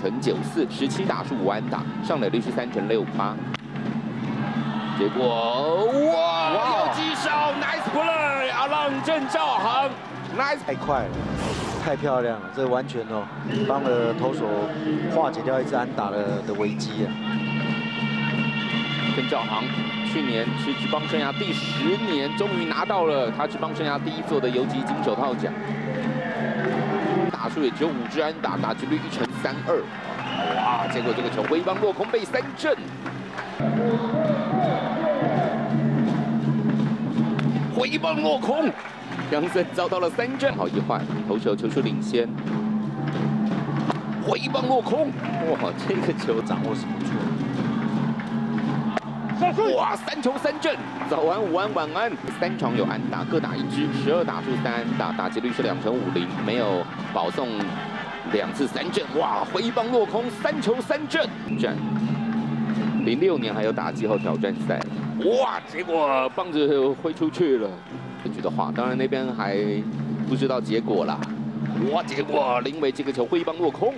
成九四，十七打数五安打，上垒率是三成六八。结果哇，有击手，nice play，阿浪郑兆航，nice，太快了，太漂亮了，这完全哦，帮了投手化解掉一支安打的的危机啊。郑兆航去年是职棒生涯第十年，终于拿到了他职棒生涯第一座的游击金手套奖。打出也只有五支安打，打击率一成三二。哇！结果这个球挥棒落空，被三振。回棒落空，杨森遭到了三振。好一换，投手球出领先。回棒落空，哇！这个球掌握是不错。哇！三球三振，早安午安晚安，三场有安打，各打一支，十二打数三安打，打击率是两成五零，没有保送两次三振。哇！挥棒落空，三球三振。战零六年还有打季后挑战赛，哇！结果棒子挥出去了。这局的话，当然那边还不知道结果啦。哇！结果林伟这个球挥棒落空。